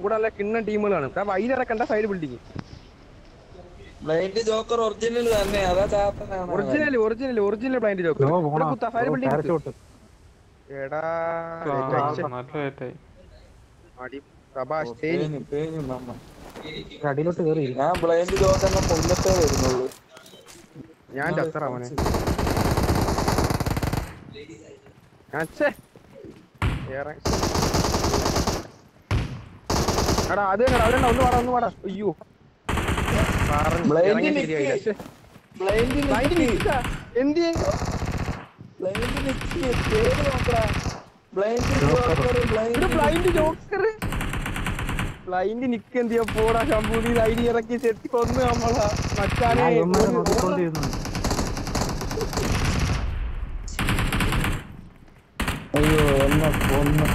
ഇവിടെ നല്ല കിണ്ണൻ ടീമുകളാണ്. വൈലിറക്കണ്ട side building blind joker original തന്നെ. അതാ ചാത്തനാണ് original original original blind joker side building എടാ അടി പ്രഭാഷ് ഞാൻ ബ്ലൈൻഡ് ജോക്കറിനെ കൊല്ലത്തേ വരുന്നുള്ളൂ. ഞാൻ അവനെ ഏറെ. എടാ അത് അവിടെ ഒന്ന് വാടാ ഒന്ന് വാടാ. അയ്യോ. എന്ത് ബ്ലൈൻഡ് നിക്ക്. പേര് നോക്കടാ. Blind joker. Blind blind joker. Blind നിക്ക് എന്തിയാ പോടാ ശമ്പൂതി ഐഡി ഇറക്കി ചെത്തി കൊന്ന് നമ്മളാ മച്ചാനെ. അയ്യോ എന്നാ കൊന്നു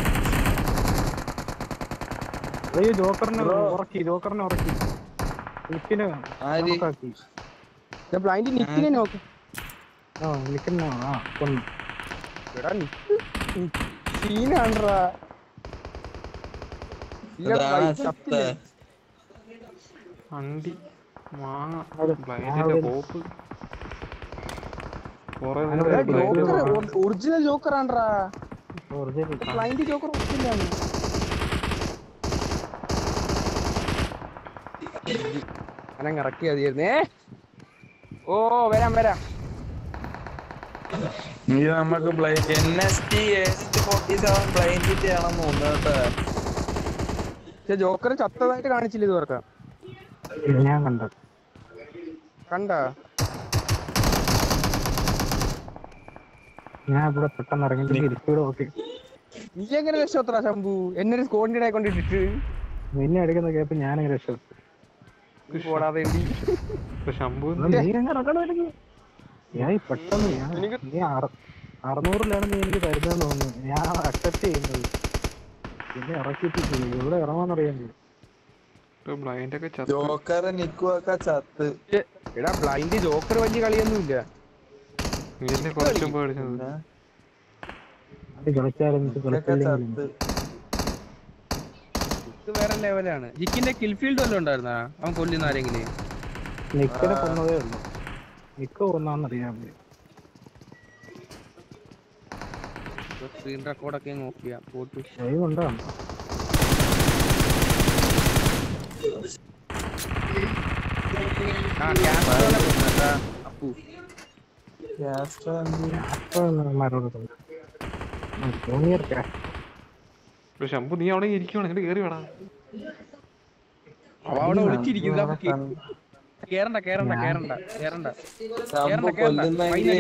അയ്യോ ജോക്കറിനെ ഉറക്കി ജോക്കറിനെ ഉറക്കി. നിക്കിനെ ബ്ലൈൻഡ് നിക്കിനെ നോക്ക്. ആ നിക്കിനെ ആ കൊന്നു. എടാ നിക്ക് സീനാണ്ട്രാ മാങ്ങ ബ്ലൈൻഡിന്റെ. ഒറിജിനൽ ജോക്കർ ആണ്ട്രാ ഒറിജിനൽ ബ്ലൈൻഡ് ജോക്കർ ഒറിജിനൽ അനങ്ങ് ഇറക്കി മതിയായിരുന്നേ ഓ വരാം വരാം. നീ നമുക്ക് N S T forty seven ബ്ലൈൻഡിന്റെ ആണെന്ന് തോന്നുന്നു ജോക്കർ ചത്തതായിട്ട് കാണിച്ചില്ല ഇത് ഓർക്കാം ഞാൻ കണ്ട. കണ്ട? ഞാൻ ഇവിടെ പെട്ടെന്ന് തിരിച്ചുകൂടെ നോക്കി. നീ എങ്ങനെ രക്ഷപ്പെത്ര ശംഭു? എന്നെ ഒരു സ്കോഡിനെ കൊണ്ടിട്ടിട്ട് നിന്നെ അടിക്കുന്ന കേപ്പ് ഞാനങ്ങനെ രക്ഷപ്പെട്ടു? ശംഭു നീ ഞാൻ പെട്ടെന്ന് നീ അറ അറുന്നൂറിലാണ് നീ എനിക്ക് തരുന്നതെന്ന് തോന്നുന്നു. ഞാൻ അക്സെപ്റ്റ് ചെയ്യുന്നത്. പിന്നെ ഇറക്കിയിട്ട് ഇവിടെ ഇറങ്ങാന്നറിയാൻ ബ്ലൈൻഡ് ഒക്കെ ചത്ത. ജോക്കർ നിക്കുവൊക്കെ ചത്ത്. ഛെ, എടാ ബ്ലൈൻഡ് ജോക്കർ വലിയ കളിയൊന്നുമില്ല. നീ എന്നെ കുറച്ച് മുമ്പ് അടിച്ചത് അത് കളിച്ചാലും എനിക്ക് ഇതൊക്കെ കളിച്ചില്ലെങ്കിലും ചത്ത് ഇത് വേറെ ലെവലാണ് ജിക്കിന്റെ കിൽഫീൽഡ് വല്ലതും ഉണ്ടായിരുന്നാ? അവൻ കൊല്ലുന്ന ആരെങ്കിലും? നിക്കിനെ കൊന്നതേ ഉള്ളൂ. നിക്ക് കൊന്നാന്നറിയാൻ സ്ക്രീൻ റെക്കോർഡൊക്കെ നോക്കിയാ. പോട്ടു ലൈവ് ഉണ്ടോ? ജൂനിയർ ക്യാമറ ഇപ്പൊ ശംഭു നീ അവിടെ ഇരിക്കുവാണ് എന്നിട്ട് കേറി വേടാ അവ അവിടെ കേരണ്ട കേരണ്ട കേരണ്ട കേറണ്ട കേറണ്ട കേറണ്ട കേറണ്ട കേറണ്ട. കേറണ്ട